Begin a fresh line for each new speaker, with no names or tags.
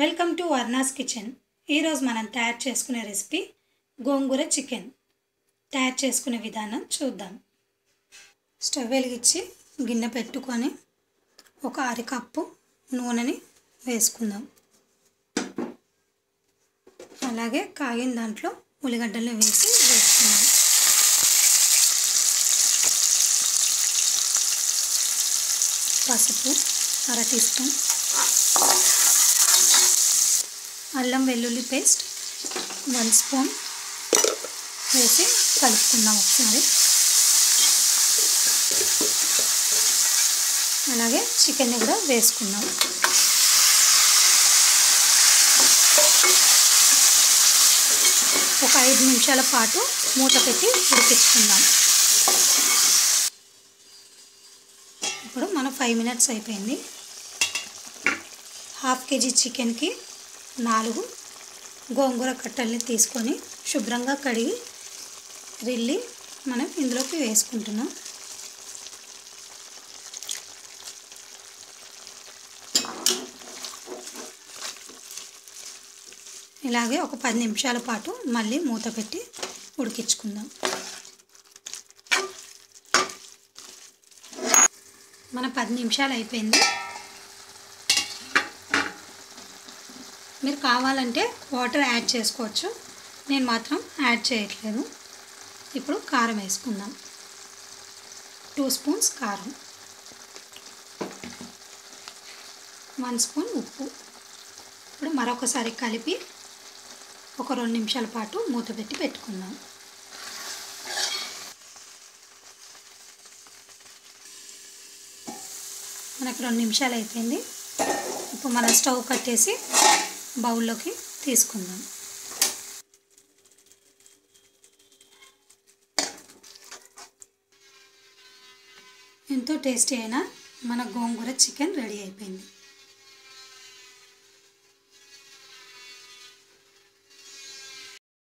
Welcome to వర్నాస్ kitchen. ఈరోజు మనం తయారు చేసుకునే రెసిపీ గోంగూర చికెన్. తయారు చేసుకునే విధానం చూద్దాం. స్టవ్ వెలిగించి గిన్నె పెట్టుకొని ఒక అరకప్పు నూనెని వేసుకుందాం. అలాగే కాగిన దాంట్లో ఉల్లిగడ్డలు వేసి వేసుకుందాం. పసుపు అర టీ స్పూన్ అల్లం వెల్లుల్లి పేస్ట్ వన్ స్పూన్ వేసి కలుపుకుందాం ఒకసారి. అలాగే చికెన్ని కూడా వేసుకుందాం. ఒక ఐదు నిమిషాల పాటు మూత పెట్టి ఉడికించుకుందాం. ఇప్పుడు మన ఫైవ్ మినిట్స్ అయిపోయింది. హాఫ్ కేజీ చికెన్కి నాలుగు గోంగూర కట్టల్ని తీసుకొని శుభ్రంగా కడిగి రిల్లి మనం ఇందులోకి వేసుకుంటున్నాం. ఇలాగే ఒక పది నిమిషాల పాటు మళ్ళీ మూత పెట్టి ఉడికించుకుందాం. మన పది నిమిషాలు అయిపోయింది. మీరు కావాలంటే వాటర్ యాడ్ చేసుకోవచ్చు. నేను మాత్రం యాడ్ చేయట్లేదు. ఇప్పుడు కారం వేసుకుందాం. టూ స్పూన్స్ కారం. వన్ స్పూన్ ఉప్పు. ఇప్పుడు మరొకసారి కలిపి ఒక రెండు నిమిషాల పాటు మూత పెట్టి పెట్టుకుందాం. మనకు రెండు నిమిషాలు అయిపోయింది. ఇప్పుడు మన స్టవ్ కట్టేసి బౌల్లోకి తీసుకుందాం. ఎంతో టేస్టీ అయిన మన గోంగూర చికెన్ రెడీ అయిపోయింది.